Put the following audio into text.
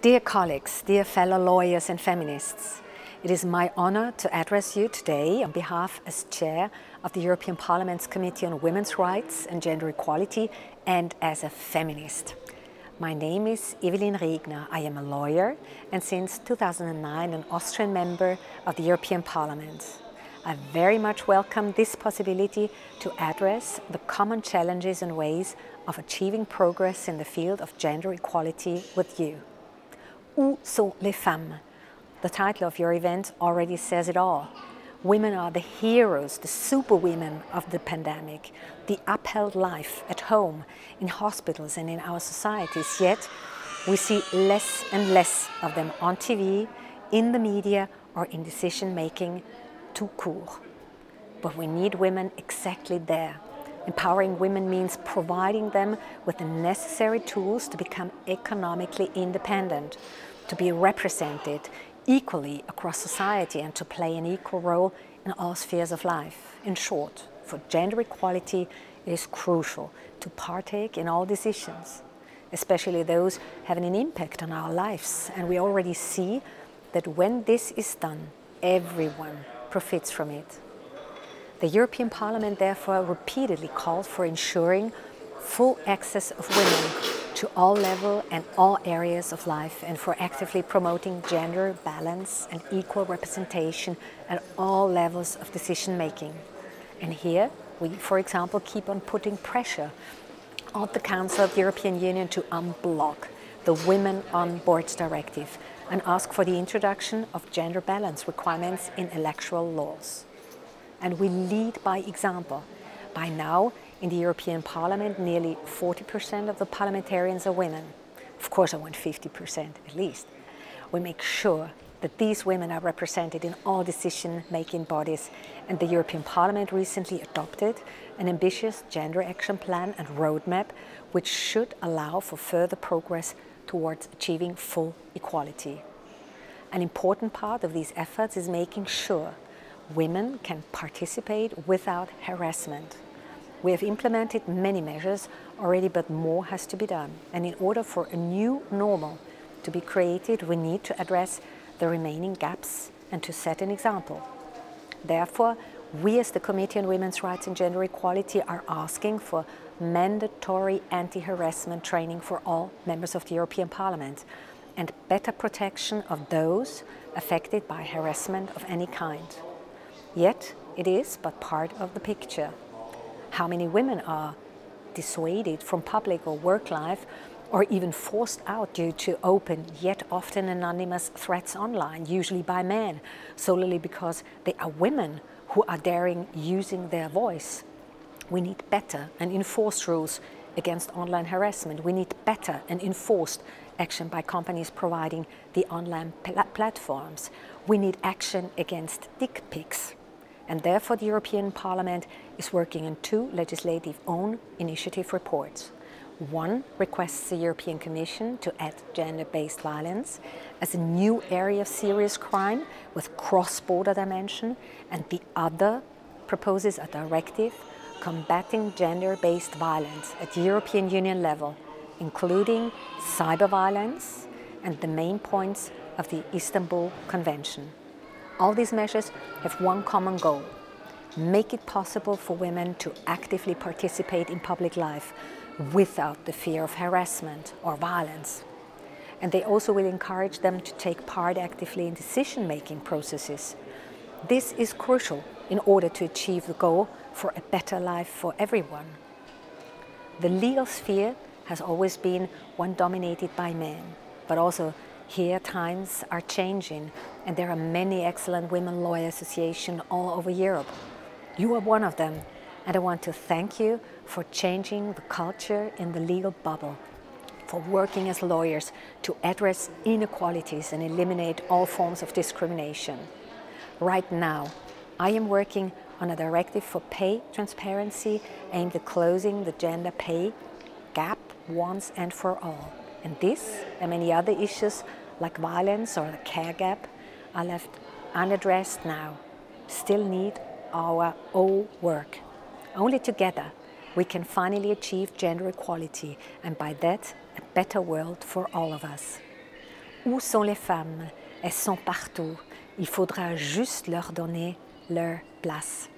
Dear colleagues, dear fellow lawyers and feminists, it is my honor to address you today on behalf as chair of the European Parliament's Committee on Women's Rights and Gender Equality and as a feminist. My name is Evelyn Regner. I am a lawyer and since 2009 an Austrian member of the European Parliament. I very much welcome this possibility to address the common challenges and ways of achieving progress in the field of gender equality with you. Où sont les femmes? The title of your event already says it all. Women are the heroes, the superwomen of the pandemic, the upheld life at home, in hospitals and in our societies. Yet we see less and less of them on TV, in the media or in decision making tout court. But we need women exactly there. Empowering women means providing them with the necessary tools to become economically independent, to be represented equally across society and to play an equal role in all spheres of life. In short, for gender equality, it is crucial to partake in all decisions, especially those having an impact on our lives. And we already see that when this is done, everyone profits from it. The European Parliament therefore repeatedly called for ensuring full access of women to all levels and all areas of life and for actively promoting gender balance and equal representation at all levels of decision making. And here we, for example, keep on putting pressure on the Council of the European Union to unblock the Women on Boards Directive and ask for the introduction of gender balance requirements in electoral laws. And we lead by example. By now, in the European Parliament, nearly 40% of the parliamentarians are women. Of course, I want 50% at least. We make sure that these women are represented in all decision-making bodies, and the European Parliament recently adopted an ambitious gender action plan and roadmap which should allow for further progress towards achieving full equality. An important part of these efforts is making sure women can participate without harassment. We have implemented many measures already, but more has to be done. And in order for a new normal to be created, we need to address the remaining gaps and to set an example. Therefore, we as the Committee on Women's Rights and Gender Equality are asking for mandatory anti-harassment training for all members of the European Parliament and better protection of those affected by harassment of any kind. Yet, it is but part of the picture how many women are dissuaded from public or work life or even forced out due to open yet often anonymous threats online, usually by men, solely because they are women who are daring using their voice. We need better and enforced rules against online harassment. We need better and enforced action by companies providing the online pl platforms. We need action against dick pics and therefore the European Parliament is working on two legislative own initiative reports. One requests the European Commission to add gender-based violence as a new area of serious crime with cross-border dimension, and the other proposes a directive combating gender-based violence at European Union level, including cyber violence and the main points of the Istanbul Convention. All these measures have one common goal, make it possible for women to actively participate in public life without the fear of harassment or violence. And they also will encourage them to take part actively in decision-making processes. This is crucial in order to achieve the goal for a better life for everyone. The legal sphere has always been one dominated by men, but also here times are changing and there are many excellent women lawyer associations all over Europe. You are one of them and I want to thank you for changing the culture in the legal bubble, for working as lawyers to address inequalities and eliminate all forms of discrimination. Right now, I am working on a directive for pay transparency aimed at closing the gender pay gap once and for all. And this and many other issues like violence or the care gap are left unaddressed now, still need our own work. Only together we can finally achieve gender equality and by that a better world for all of us. où sont les femmes Elles sont partout. Il faudra juste leur donner leur place.